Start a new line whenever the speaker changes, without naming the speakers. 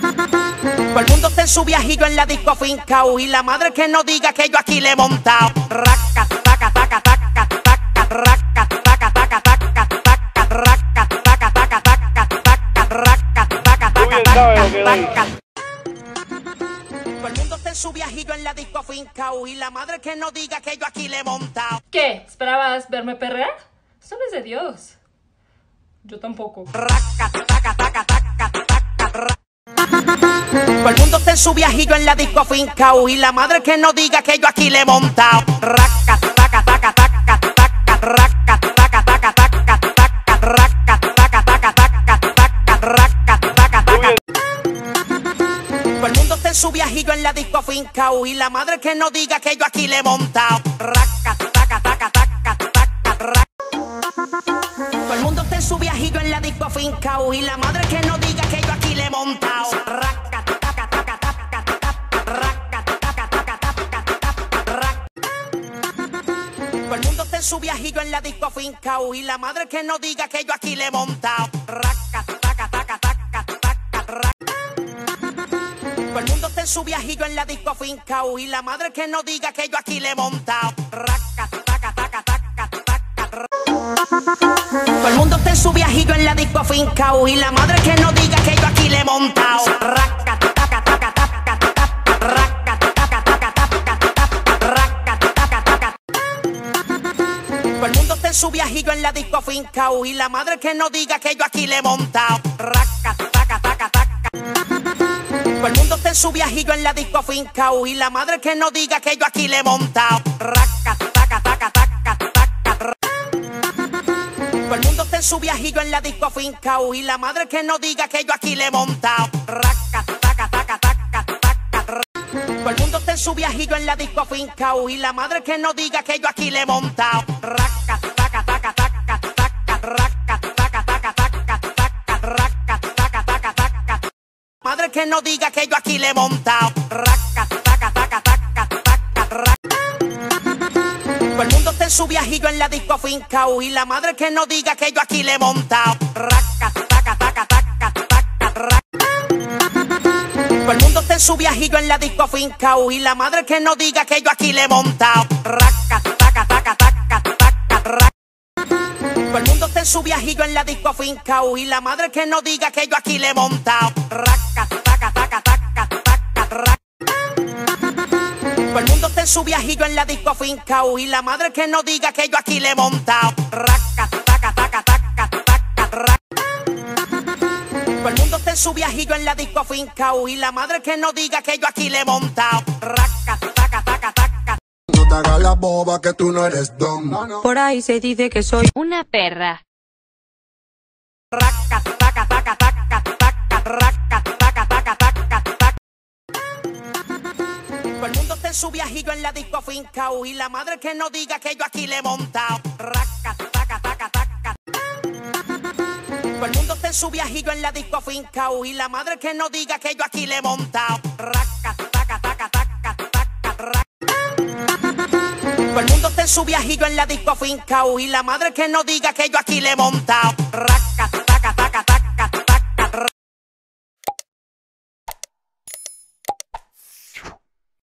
Todo el mundo está en su viajillo en la disco fincao y la madre que no diga que yo aquí le he montado. Raca, taca, taca, taca, taca, raca, taca, taca, taca, taca, raca, taca, taca, taca, taca, raca, taca, taca, taca, taca. Todo el mundo está en su viajillo en la disco fincao y la madre que no diga que yo aquí le he montado.
¿Qué? ¿Esperabas verme perrear? Es de Dios. Yo tampoco.
Raca, taca, taca, taca, Todo el mundo está en su viajillo en la disco fincao y la madre que no diga que yo aquí le he montado. Raca, taca, taca, taca, taca, raca, taca, taca, taca, taca, raca, taca, taca, taca, taca, raca, taca, taca. Todo el mundo está en su viajillo en la disco fincao y la madre que no diga que yo aquí le he montado. Raca, taca, taca, taca, taca, raca. Todo el mundo está en su viajillo en la disco fincao y la madre que no diga que yo aquí le he montado. Raca, en su viajillo en la disco fincao y la madre que no diga que yo aquí le he montado. Raca, taca, taca, taca, taca, raca. Todo el mundo está en su viajillo en la disco fincao y la madre que no diga que yo aquí le he montado. Raca, taca, taca, taca, taca. Todo el mundo está en su viajillo en la disco fincao y la madre que no diga que yo aquí le he montado. Su viajillo en la disco fincao y la madre que no diga que yo aquí le he montado. Raca, taca, taca, taca. Todo el mundo está en su viajillo en la disco fincao y la madre que no diga que yo aquí le he montado. Raca, taca, taca, taca, taca, todo el mundo está en su viajillo en la disco fincao y la madre que no diga que yo aquí le he montado. Raca, taca, taca, taca, taca, Todo el mundo está en su viajillo en la disco fincao y la madre que no diga que yo aquí le he montado. Raca, que no diga que yo aquí le he montado. Raca, taca, taca, taca, taca, raca. Todo el mundo está en su viajillo en la disco fincao y la madre que no diga que yo aquí le he montado. Raca, taca, taca, taca, taca, raca. Todo el mundo está en su viajillo en la disco fincao y la madre que no diga que yo aquí le he montado. Raca, taca, taca, taca, taca, raca. Todo el mundo está en su viajillo en la disco fincao y la madre que no diga que yo aquí le he montado. En su viajillo en la disco fincao y la madre que no diga que yo aquí le he montado. Raca, taca, taca, taca, taca, raca. Todo el mundo está en su viajillo en la disco fincao y la madre que no diga que yo aquí le he montado. Raca, taca, taca, taca.
No te hagas la boba que tú no eres don.
Por ahí se dice que soy
Una perra.
Raca, mundo está en la disco fincao y la madre que no diga que yo aquí le he montado. Raca, taca, taca, taca. Todo el mundo está en su viajillo en la disco fincao y la madre que no diga que yo aquí le he montado. Raca, taca, taca, taca, taca. Todo el mundo está en su viajillo en la disco fincao y la madre que no diga que yo aquí le he montado. Raca,